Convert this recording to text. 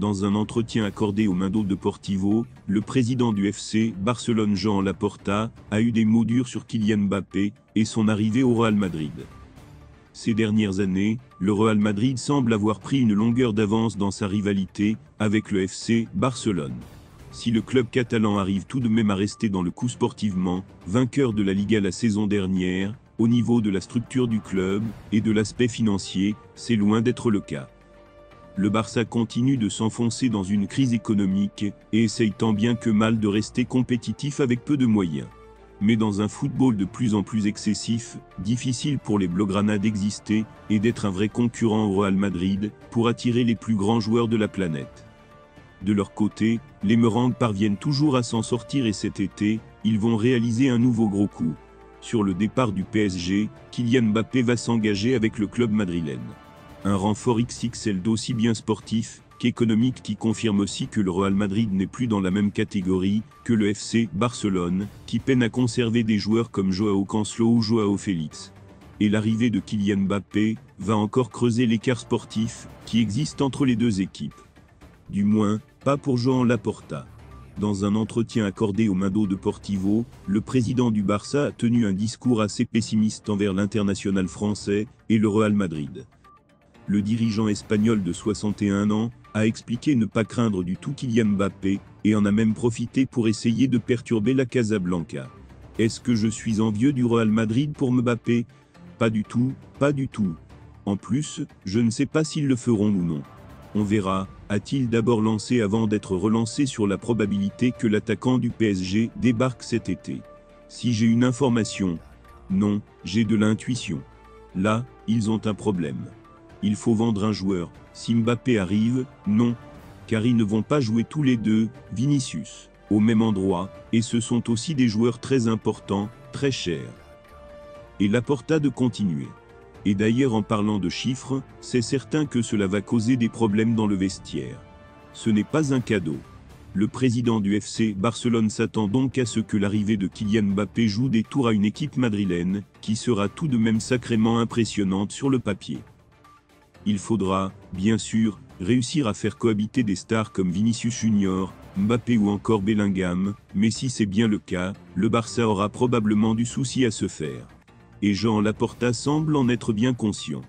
Dans un entretien accordé au Mando de Portivo, le président du FC, Barcelone Jean Laporta, a eu des mots durs sur Kylian Mbappé et son arrivée au Real Madrid. Ces dernières années, le Real Madrid semble avoir pris une longueur d'avance dans sa rivalité avec le FC Barcelone. Si le club catalan arrive tout de même à rester dans le coup sportivement, vainqueur de la Liga la saison dernière, au niveau de la structure du club et de l'aspect financier, c'est loin d'être le cas. Le Barça continue de s'enfoncer dans une crise économique et essaye tant bien que mal de rester compétitif avec peu de moyens. Mais dans un football de plus en plus excessif, difficile pour les Blaugrana d'exister et d'être un vrai concurrent au Real Madrid pour attirer les plus grands joueurs de la planète. De leur côté, les Merengues parviennent toujours à s'en sortir et cet été, ils vont réaliser un nouveau gros coup. Sur le départ du PSG, Kylian Mbappé va s'engager avec le club madrilène. Un renfort XXL d'aussi bien sportif qu'économique qui confirme aussi que le Real Madrid n'est plus dans la même catégorie que le FC Barcelone, qui peine à conserver des joueurs comme Joao Cancelo ou Joao Félix. Et l'arrivée de Kylian Mbappé va encore creuser l'écart sportif qui existe entre les deux équipes. Du moins, pas pour Joan Laporta. Dans un entretien accordé au Mando de Portivo, le président du Barça a tenu un discours assez pessimiste envers l'international français et le Real Madrid. Le dirigeant espagnol de 61 ans a expliqué ne pas craindre du tout Kylian Mbappé et en a même profité pour essayer de perturber la Casablanca. Est-ce que je suis envieux du Real Madrid pour Mbappé? Pas du tout, pas du tout. En plus, je ne sais pas s'ils le feront ou non. On verra, a-t-il d'abord lancé avant d'être relancé sur la probabilité que l'attaquant du PSG débarque cet été? Si j'ai une information, non, j'ai de l'intuition. Là, ils ont un problème. Il faut vendre un joueur. Si Mbappé arrive, non. Car ils ne vont pas jouer tous les deux, Vinicius, au même endroit, et ce sont aussi des joueurs très importants, très chers. Et Laporta de continuer. Et d'ailleurs en parlant de chiffres, c'est certain que cela va causer des problèmes dans le vestiaire. Ce n'est pas un cadeau. Le président du FC Barcelone s'attend donc à ce que l'arrivée de Kylian Mbappé joue des tours à une équipe madrilène, qui sera tout de même sacrément impressionnante sur le papier. Il faudra, bien sûr, réussir à faire cohabiter des stars comme Vinicius Junior, Mbappé ou encore Bellingham, mais si c'est bien le cas, le Barça aura probablement du souci à se faire et Jean Laporta semble en être bien conscient.